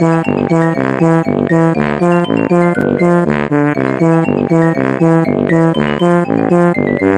Thank you.